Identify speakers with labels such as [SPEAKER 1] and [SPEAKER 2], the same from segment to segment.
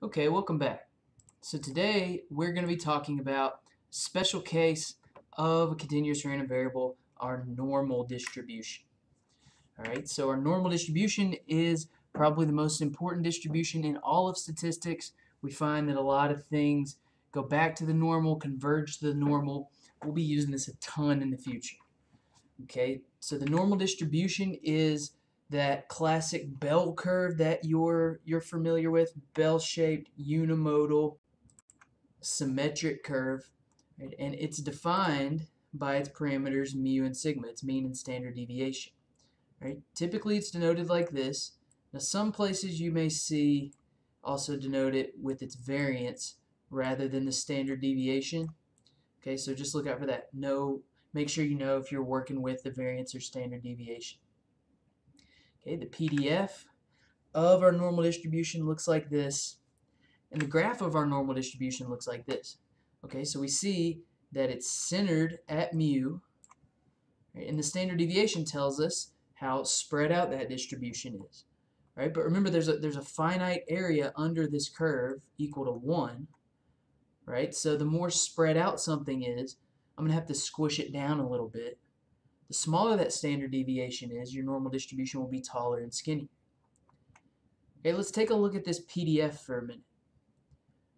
[SPEAKER 1] Okay, welcome back. So today we're going to be talking about special case of a continuous random variable, our normal distribution. Alright, so our normal distribution is probably the most important distribution in all of statistics. We find that a lot of things go back to the normal, converge to the normal. We'll be using this a ton in the future. Okay, so the normal distribution is that classic bell curve that you're you're familiar with, bell-shaped, unimodal, symmetric curve, right? and it's defined by its parameters mu and sigma, its mean and standard deviation. Right? Typically it's denoted like this. Now some places you may see also denote it with its variance rather than the standard deviation. Okay, so just look out for that. Know, make sure you know if you're working with the variance or standard deviation. Okay, the PDF of our normal distribution looks like this, and the graph of our normal distribution looks like this. Okay, so we see that it's centered at mu, right, and the standard deviation tells us how spread out that distribution is. Right, but remember there's a there's a finite area under this curve equal to one. Right, so the more spread out something is, I'm gonna have to squish it down a little bit the smaller that standard deviation is, your normal distribution will be taller and skinny. Okay, let's take a look at this PDF for a minute.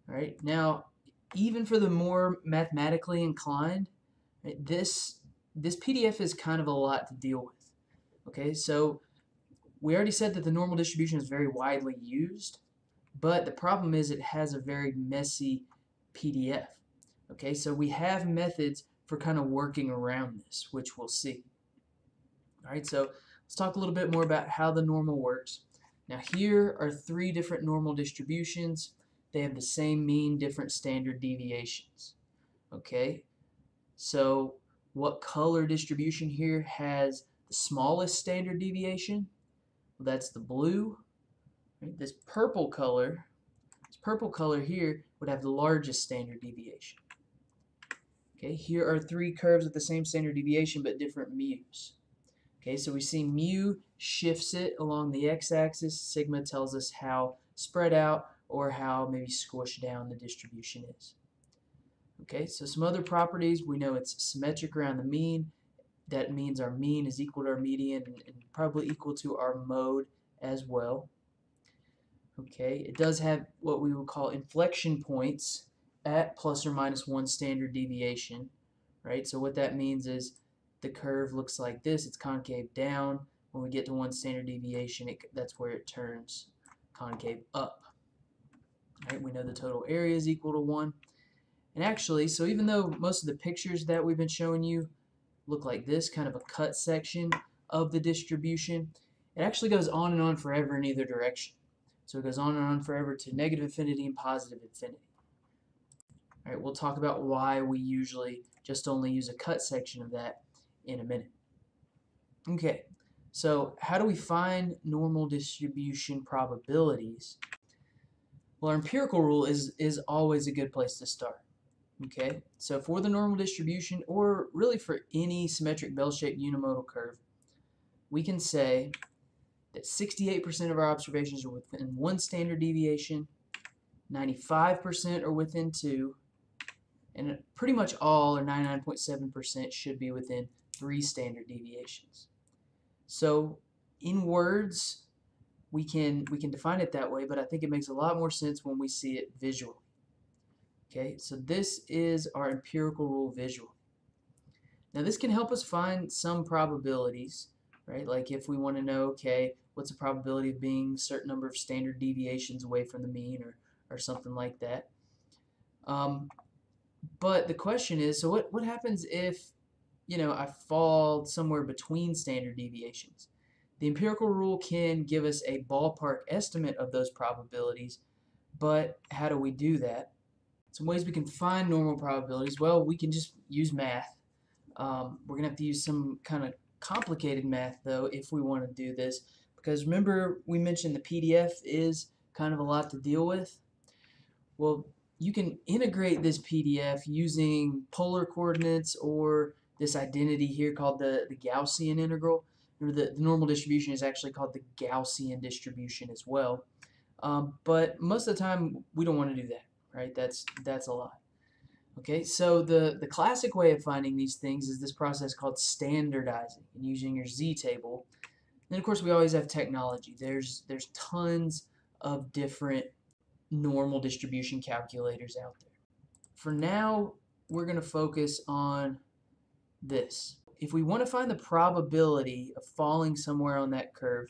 [SPEAKER 1] All right, now, even for the more mathematically inclined, right, this this PDF is kind of a lot to deal with. Okay, so we already said that the normal distribution is very widely used, but the problem is it has a very messy PDF. Okay, so we have methods for kind of working around this, which we'll see. All right, so let's talk a little bit more about how the normal works. Now here are three different normal distributions. They have the same mean, different standard deviations. Okay, so what color distribution here has the smallest standard deviation? Well, that's the blue. Right? This purple color, this purple color here would have the largest standard deviation. Okay, here are three curves with the same standard deviation but different mu's. Okay, so we see mu shifts it along the x-axis. Sigma tells us how spread out or how maybe squished down the distribution is. Okay, so some other properties. We know it's symmetric around the mean. That means our mean is equal to our median and, and probably equal to our mode as well. Okay, it does have what we would call inflection points at plus or minus one standard deviation, right? So what that means is the curve looks like this. It's concave down. When we get to one standard deviation, it, that's where it turns concave up. Right? We know the total area is equal to 1. And actually, so even though most of the pictures that we've been showing you look like this, kind of a cut section of the distribution, it actually goes on and on forever in either direction. So it goes on and on forever to negative infinity and positive infinity. All right, we'll talk about why we usually just only use a cut section of that in a minute. Okay, so how do we find normal distribution probabilities? Well, our empirical rule is, is always a good place to start. Okay, so for the normal distribution, or really for any symmetric bell-shaped unimodal curve, we can say that 68% of our observations are within one standard deviation, 95% are within two, and pretty much all, or 99.7%, should be within three standard deviations. So in words, we can we can define it that way, but I think it makes a lot more sense when we see it visually. Okay, so this is our empirical rule visually. Now this can help us find some probabilities, right? Like if we want to know, okay, what's the probability of being a certain number of standard deviations away from the mean or, or something like that. Um, but the question is, so what, what happens if, you know, I fall somewhere between standard deviations? The empirical rule can give us a ballpark estimate of those probabilities, but how do we do that? Some ways we can find normal probabilities. Well, we can just use math. Um, we're going to have to use some kind of complicated math, though, if we want to do this. Because remember, we mentioned the PDF is kind of a lot to deal with. Well, you can integrate this PDF using polar coordinates or this identity here called the, the Gaussian integral. Remember the, the normal distribution is actually called the Gaussian distribution as well. Um, but most of the time, we don't want to do that, right? That's that's a lie. Okay, so the, the classic way of finding these things is this process called standardizing and using your z-table. Then of course we always have technology. There's there's tons of different normal distribution calculators out there. For now, we're going to focus on this. If we want to find the probability of falling somewhere on that curve,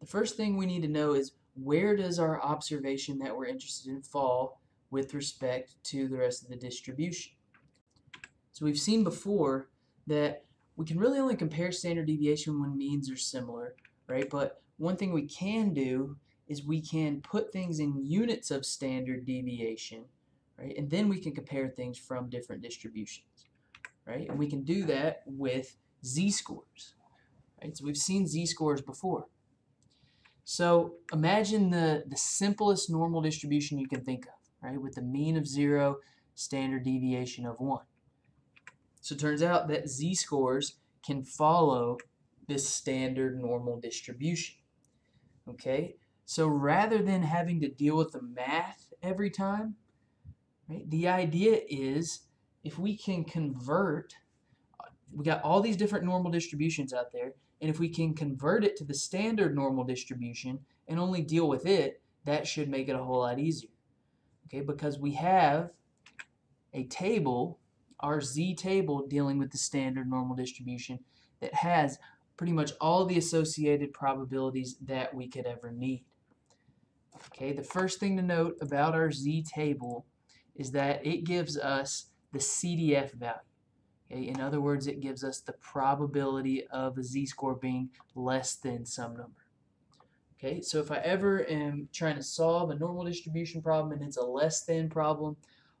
[SPEAKER 1] the first thing we need to know is where does our observation that we're interested in fall with respect to the rest of the distribution. So we've seen before that we can really only compare standard deviation when means are similar, right? But one thing we can do is we can put things in units of standard deviation, right? And then we can compare things from different distributions, right? And we can do that with z-scores, right? So we've seen z-scores before. So imagine the, the simplest normal distribution you can think of right, with the mean of 0, standard deviation of 1. So it turns out that z-scores can follow this standard normal distribution. Okay, so rather than having to deal with the math every time, right, the idea is if we can convert, we got all these different normal distributions out there, and if we can convert it to the standard normal distribution and only deal with it, that should make it a whole lot easier okay, because we have a table, our z table dealing with the standard normal distribution that has pretty much all the associated probabilities that we could ever need. Okay, the first thing to note about our z table is that it gives us the CDF value. Okay, in other words, it gives us the probability of a z-score being less than some number. Okay, so if I ever am trying to solve a normal distribution problem and it's a less than problem,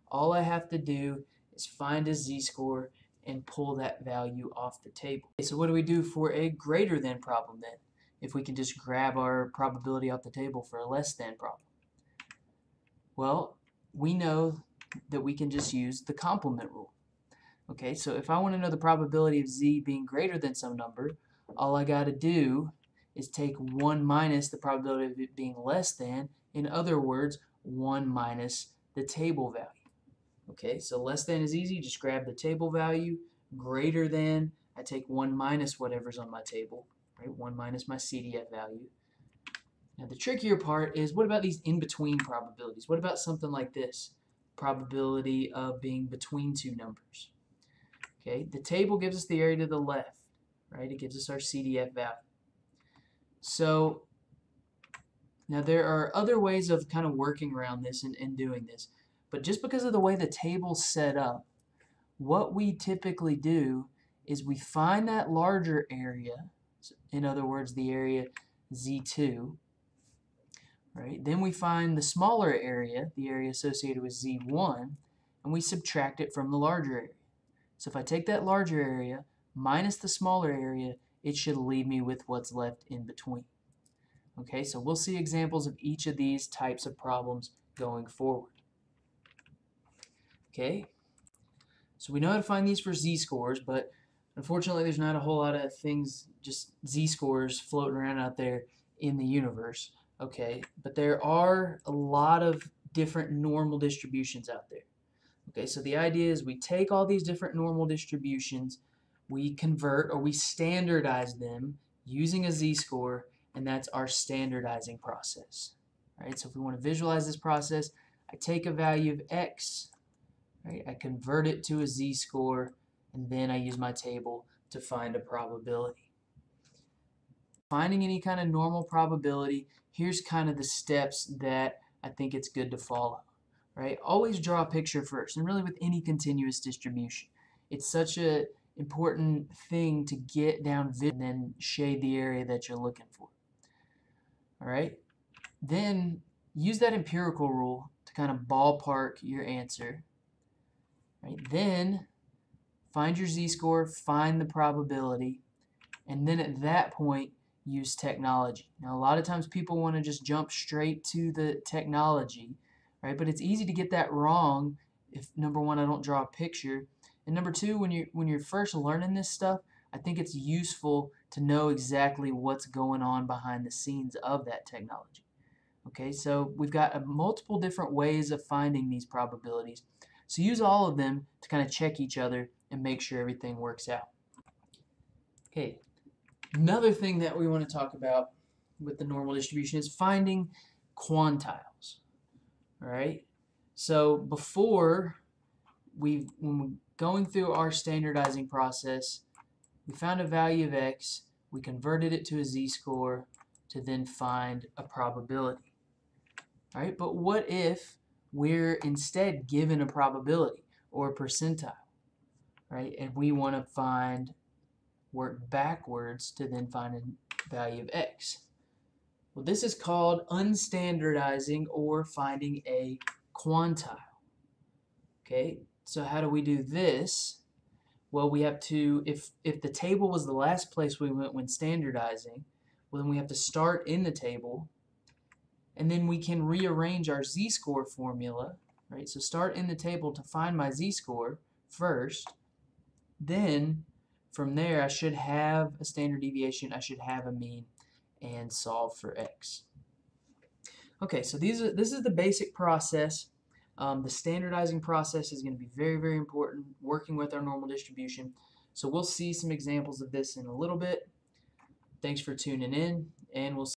[SPEAKER 1] all I have to do is find a z-score and pull that value off the table. Okay, so what do we do for a greater than problem then? If we can just grab our probability off the table for a less than problem. Well, we know that we can just use the complement rule. Okay, so if I want to know the probability of z being greater than some number, all I got to do is take 1 minus the probability of it being less than. In other words, 1 minus the table value. Okay, so less than is easy. Just grab the table value. Greater than, I take 1 minus whatever's on my table. Right, 1 minus my CDF value. Now the trickier part is what about these in-between probabilities? What about something like this? Probability of being between two numbers. Okay, the table gives us the area to the left, right? It gives us our CDF value. So now there are other ways of kind of working around this and, and doing this. But just because of the way the table's set up, what we typically do is we find that larger area, in other words, the area Z2, right? Then we find the smaller area, the area associated with Z1, and we subtract it from the larger area. So if I take that larger area minus the smaller area, it should leave me with what's left in between. Okay, so we'll see examples of each of these types of problems going forward. Okay, so we know how to find these for z-scores, but unfortunately there's not a whole lot of things, just z-scores floating around out there in the universe. Okay, but there are a lot of different normal distributions out there. Okay, so the idea is we take all these different normal distributions, we convert or we standardize them using a z-score and that's our standardizing process. Right? So if we want to visualize this process, I take a value of x, right? I convert it to a z-score, and then I use my table to find a probability. Finding any kind of normal probability, here's kind of the steps that I think it's good to follow. Right? Always draw a picture first, and really with any continuous distribution. It's such a important thing to get down and then shade the area that you're looking for. All right. Then use that empirical rule to kind of ballpark your answer. Right. Then find your z-score, find the probability, and then at that point use technology. Now a lot of times people want to just jump straight to the technology, right? But it's easy to get that wrong if number one I don't draw a picture and number two, when you're when you're first learning this stuff, I think it's useful to know exactly what's going on behind the scenes of that technology. Okay, so we've got uh, multiple different ways of finding these probabilities. So use all of them to kind of check each other and make sure everything works out. Okay, another thing that we want to talk about with the normal distribution is finding quantiles. All right, so before we, when we're going through our standardizing process, we found a value of x, we converted it to a z-score to then find a probability. All right, but what if we're instead given a probability or a percentile, right? And we want to find, work backwards to then find a value of x. Well, this is called unstandardizing or finding a quantile. Okay, so how do we do this? Well, we have to, if, if the table was the last place we went when standardizing, well then we have to start in the table and then we can rearrange our z-score formula, right? So start in the table to find my z-score first, then from there I should have a standard deviation, I should have a mean, and solve for x. Okay, so these are, this is the basic process. Um, the standardizing process is going to be very, very important, working with our normal distribution. So we'll see some examples of this in a little bit. Thanks for tuning in, and we'll